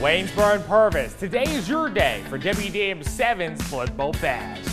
Waynesboro and Purvis, today is your day for WDM7's Football Bash.